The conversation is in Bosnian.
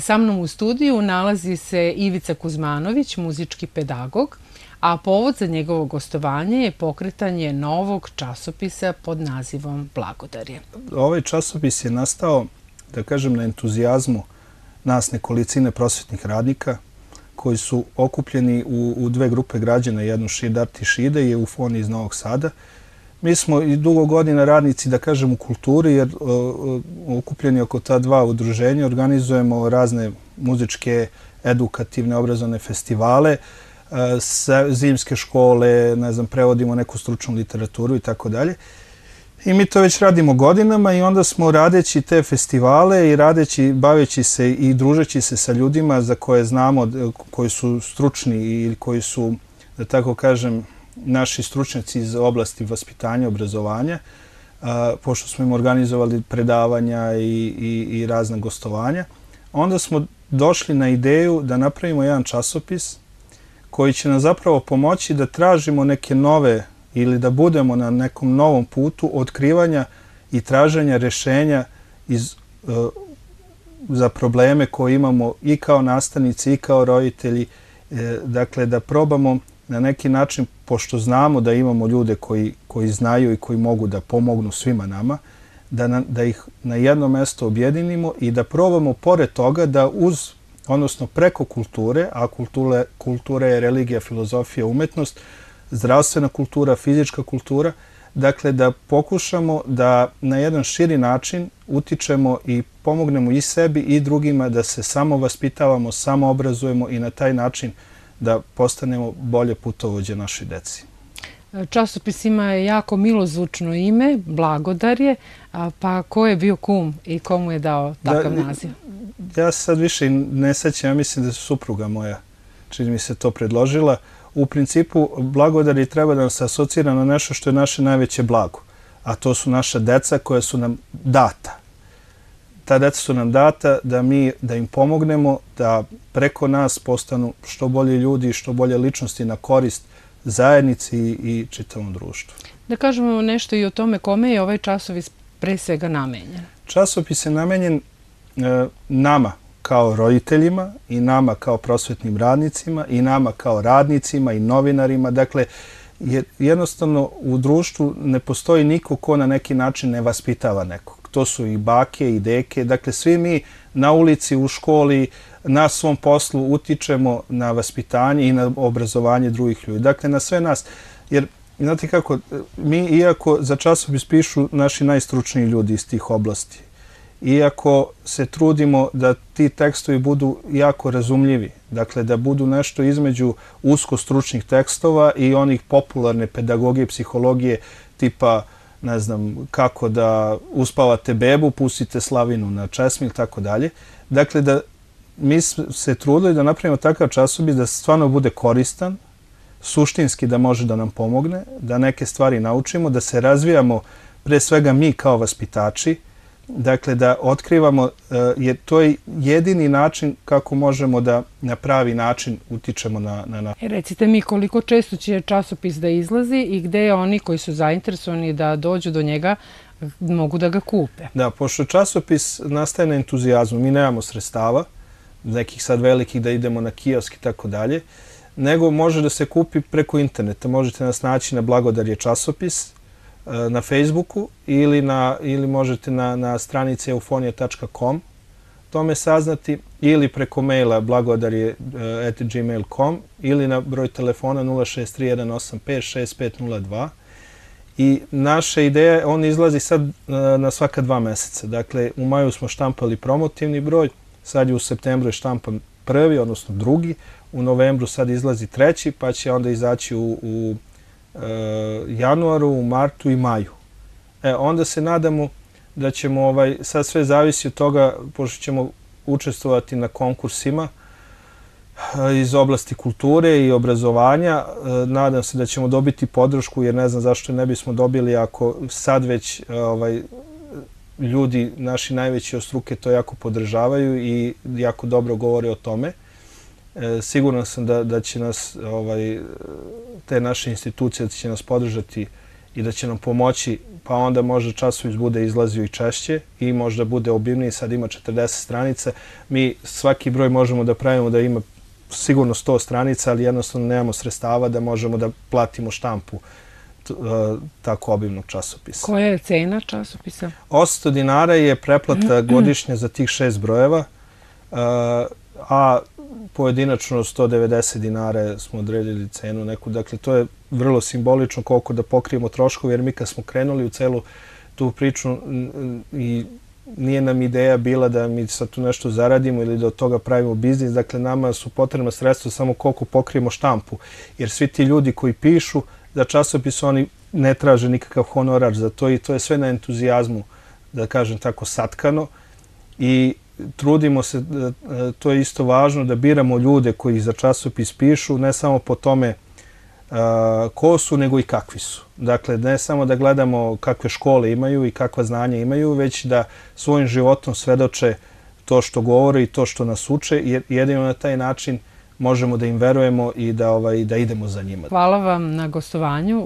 Sa mnom u studiju nalazi se Ivica Kuzmanović, muzički pedagog, a povod za njegovo gostovanje je pokretanje novog časopisa pod nazivom Blagodarje. Ovaj časopis je nastao, da kažem, na entuzijazmu nas nekolicine prosvetnih radnika koji su okupljeni u, u dve grupe građana, jednu Šidarti Šide i Eufoni iz Novog Sada, Mi smo i dugo godina radnici, da kažem, u kulturi, jer e, e, ukupljeni oko ta dva udruženja organizujemo razne muzičke, edukativne, obrazovne festivale, e, zimske škole, ne znam, prevodimo neku stručnu literaturu i tako dalje. I mi to već radimo godinama i onda smo radeći te festivale i radeći, baveći se i družeći se sa ljudima za koje znamo, koji su stručni ili koji su, da tako kažem, naši stručnjaci iz oblasti vaspitanja i obrazovanja, pošto smo im organizovali predavanja i, i, i razne gostovanja, onda smo došli na ideju da napravimo jedan časopis koji će nam zapravo pomoći da tražimo neke nove ili da budemo na nekom novom putu otkrivanja i traženja rešenja iz, e, za probleme koje imamo i kao nastavnici i kao roditelji. E, dakle, da probamo na neki način, pošto znamo da imamo ljude koji, koji znaju i koji mogu da pomognu svima nama, da, na, da ih na jedno mesto objedinimo i da probamo pored toga da uz, odnosno preko kulture, a kulture, kultura je religija, filozofija, umetnost, zdravstvena kultura, fizička kultura, dakle da pokušamo da na jedan širi način utičemo i pomognemo i sebi i drugima da se samo vaspitavamo, samo obrazujemo i na taj način da postanemo bolje putovođe našoj deci. Časopis ima jako milozvučno ime, Blagodarje, pa ko je bio kum i komu je dao takav naziv? Ja sad više ne sećam, ja mislim da su supruga moja, čini mi se to predložila. U principu, Blagodarje treba da nas asocira na nešto što je naše najveće blago, a to su naša deca koja su nam data ta deca su nam data da mi da im pomognemo da preko nas postanu što bolji ljudi i što bolje ličnosti na korist zajednici i čitavom društvu. Da kažemo nešto i o tome kome je ovaj časopis pre svega namenjen. Časopis je namenjen e, nama kao roditeljima i nama kao prosvetnim radnicima i nama kao radnicima i novinarima. Dakle, jednostavno u društvu ne postoji niko ko na neki način ne vaspitava nekog to su i bake i deke. Dakle, svi mi na ulici, u školi, na svom poslu utičemo na vaspitanje i na obrazovanje drugih ljudi. Dakle, na sve nas. Jer, znate kako, mi, iako za časopis pišu naši najstručniji ljudi iz tih oblasti, iako se trudimo da ti tekstovi budu jako razumljivi, dakle, da budu nešto između usko stručnih tekstova i onih popularne pedagogije, psihologije, tipa ne znam, kako da uspavate bebu, pustite slavinu na česmi ili tako dalje. Dakle, da mi se trudili da napravimo takav časopis da stvarno bude koristan, suštinski da može da nam pomogne, da neke stvari naučimo, da se razvijamo pre svega mi kao vaspitači, dakle da otkrivamo, e, jer to je jedini način kako možemo da na pravi način utičemo na... na, na... E, recite mi koliko često će časopis da izlazi i gde oni koji su zainteresovani da dođu do njega mogu da ga kupe? Da, pošto časopis nastaje na entuzijazmu, mi nemamo sredstava, nekih sad velikih da idemo na kiosk i tako dalje, nego može da se kupi preko interneta. Možete nas naći na Blagodarje časopis, na Facebooku ili, na, ili možete na, na stranici eufonija.com tome saznati ili preko maila blagodarje.gmail.com ili na broj telefona 0631856502 i naša ideja, on izlazi sad e, na svaka dva meseca. Dakle, u maju smo štampali promotivni broj, sad je u septembru je štampan prvi, odnosno drugi, u novembru sad izlazi treći, pa će onda izaći u, u E, januaru, u martu i maju. E, onda se nadamo da ćemo, ovaj, sad sve zavisi od toga, pošto ćemo učestvovati na konkursima e, iz oblasti kulture i obrazovanja. E, nadam se da ćemo dobiti podršku, jer ne znam zašto ne bismo dobili ako sad već ovaj, ljudi, naši najveći ostruke, to jako podržavaju i jako dobro govore o tome. E, siguran sam da, da će nas ovaj, te naše institucije da će nas podržati i da će nam pomoći, pa onda može časopis bude izlazio i češće i možda bude obimniji, sad ima 40 stranica. Mi svaki broj možemo da pravimo da ima sigurno 100 stranica, ali jednostavno nemamo sredstava da možemo da platimo štampu e, tako obimnog časopisa. Koja je cena časopisa? 800 dinara je preplata godišnja za tih šest brojeva, e, a pojedinačno 190 dinara smo odredili cenu neku. Dakle, to je vrlo simbolično koliko da pokrijemo troškove, jer mi kad smo krenuli u celu tu priču i nije nam ideja bila da mi sad tu nešto zaradimo ili da od toga pravimo biznis. Dakle, nama su potrebna sredstva samo koliko pokrijemo štampu. Jer svi ti ljudi koji pišu za časopis, oni ne traže nikakav honorar za to i to je sve na entuzijazmu, da kažem tako, satkano. I trudimo se, e, to je isto važno, da biramo ljude koji za časopis pišu, ne samo po tome e, ko su, nego i kakvi su. Dakle, ne samo da gledamo kakve škole imaju i kakva znanja imaju, već da svojim životom svedoče to što govore i to što nas uče, jer jedino na taj način možemo da im verujemo i da, ovaj, da idemo za njima. Hvala vam na gostovanju.